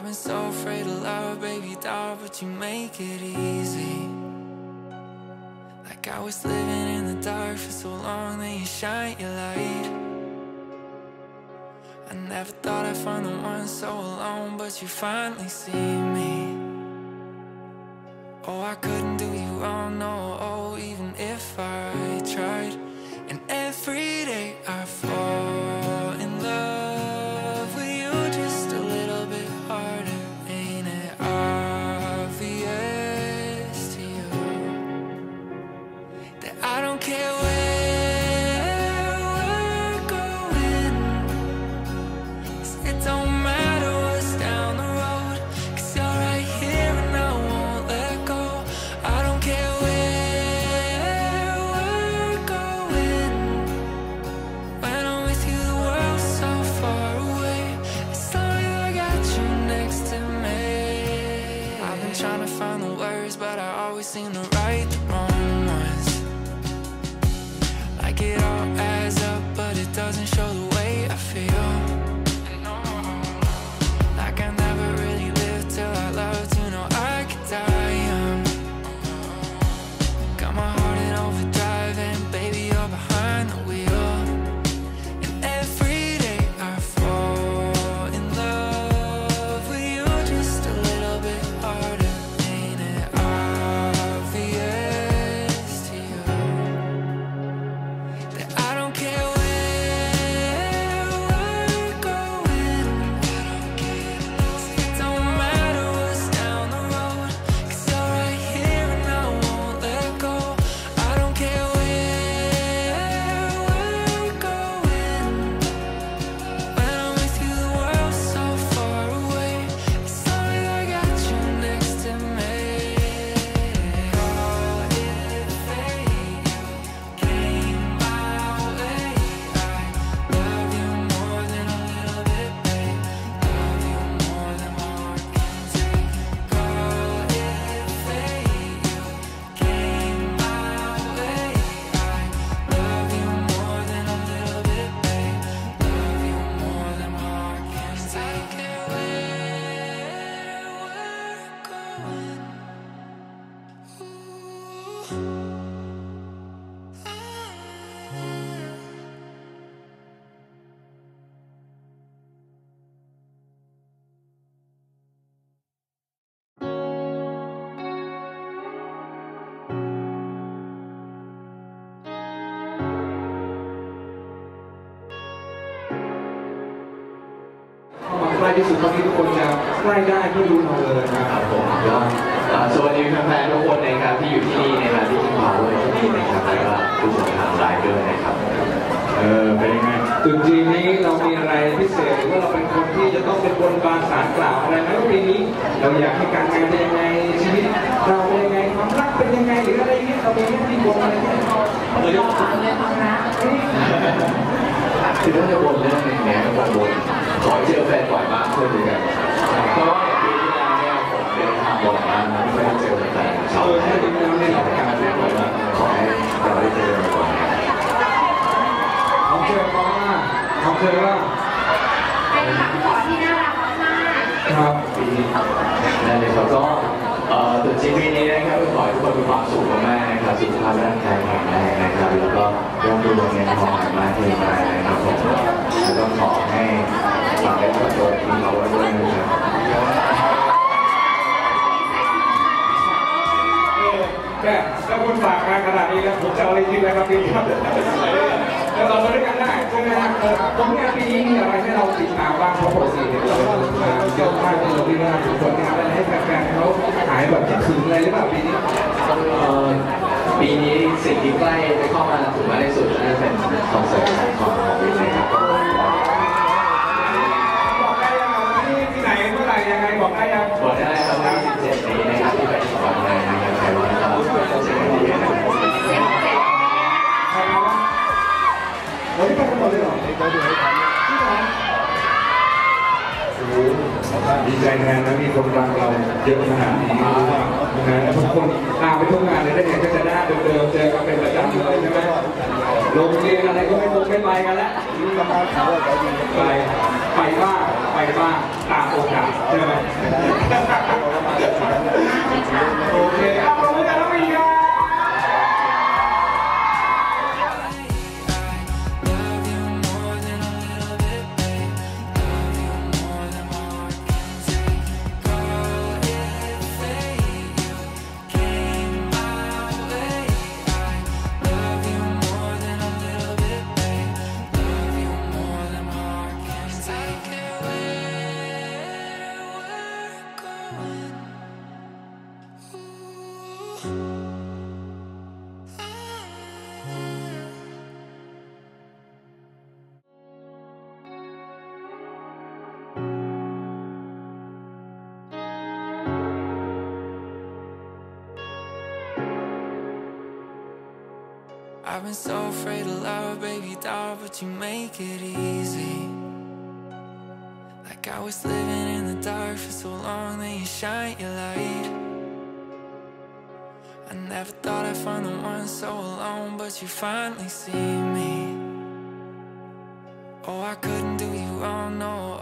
I've been so afraid of love, baby doll, but you make it easy. Like I was living in the dark for so long, then you shine your light. I never thought I'd find the one so alone, but you finally see me. Oh, I couldn't do you wrong, no, oh, I tried. And every day I fall in love with you just a little bit harder. Ain't it obvious to you that I don't care trying to find the words, but I always seem to write the wrong ones. Like it all adds up, but it doesn't show the way I feel. ที่สุดเท่าที่ทุกคนจะใกล้ได้เพื่อดูเราเลยนะครับผมก็เอ่อสวัสดีแฟนๆทุกคนนะครับที่อยู่ที่นี่นะครับที่ King Power ที่นี่นะครับแล้วก็ทุกคนทางไลน์ด้วยนะครับเออเป็นยังไงตรุษจีนนี้เรามีอะไรพิเศษหรือว่าเราเป็นคนที่จะต้องเป็นบนบานสารกล่าวอะไรไหมว่าปีนี้ เราอยากให้การงานเป็นยังไงชีวิตเราเป็นยังไงความรักเป็นยังไงหรืออะไรเงี้ยเรามีที่บนอะไรเงี้ยเรายก คือถ้าจะบนเรื่องหนึงเนี่ยผมบนขอเจอแฟนบ่อยมากขึ้นด้วยกันเพราะว่าปีที่แล้วเนี่ยผมเดินทางบ่อยมากนะไม่ได้เจอแฟนชาวเออไทใช่ยจริงๆแล้วเนี่ยชาวไทยเรียกว่าขอให้เราได้เจอกันบ่อยๆเขาเคยว่าเขาเคยว่าเป็นคำขอที่น่ารักมากครับปีนี้นั่นเลยครับก็ เอ่อตรุษจีนปีนี้นะครับขอให้ทุกคนมีความสุขมากๆนะครับสุขภาพร่างกายแข็งแรงนะครับ แล้วก็ร่ำรวยเงินทองไหลมาเทมานะครับผมแล้วก็ขอให้ฝากได้ขอโทษที่เขาไว้ด้วยนะครับแม่ถ้าคุณฝากงานขนาดนี้แล้วผมจะเอาอะไรกินนะครับพี่ครับแล้วเราไปด้วยกันได้ใช่ไหมครับเออผมนี่ปีนี้มีอะไรให้เราติดตามบ้างเพราะปกติเนี่ยเราก็มาเที่ยวท่าที่เราที่ว่าทุกคนเนี่ยอะ ให้แฟนๆเขาหายแบบคิดถึงอะไรหรือเปล่าปีนี้เอ่อปีนี้สิ่งที่ใกล้ไปเข้ามาถึงมากที่สุดน่าจะเป็นคอนเสิร์ตของของวินนะครับบอกได้ยังที่ที่ไหนเมื่อไหร่ยังไงบอกได้ยังบอกได้ครับว่า27นี้นะครับที่ไปที่ก่อนเลยนะครับใครว่าก็เชิญที่นี่นะครับใครมาวะโอ้ยไปกันหมดเลยเหรอไปดูให้ทันที่ไหนโอ้โห ดีใจแทนนะมีคนรักเราเยอะขนาดนี้รู้ว่านะคนตามไปทุกงานเลยได้เห็นก็จะได้เดิมๆเจอกันเป็นประจำเลยใช่ไหมโรงเรียนอะไรก็ไม่คงไม่ไปกันแล้วไปไปบ้างไปบ้างตามโอกาสใช่ไหม I've been so afraid of love, baby doll, but you make it easy. Like I was living in the dark for so long, then you shine your light. I never thought I'd find the one so alone, but you finally see me. Oh, I couldn't do you wrong, no,